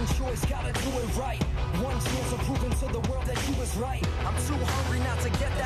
one choice, gotta do it right. One chance of proving to the world that you was right. I'm too hungry not to get that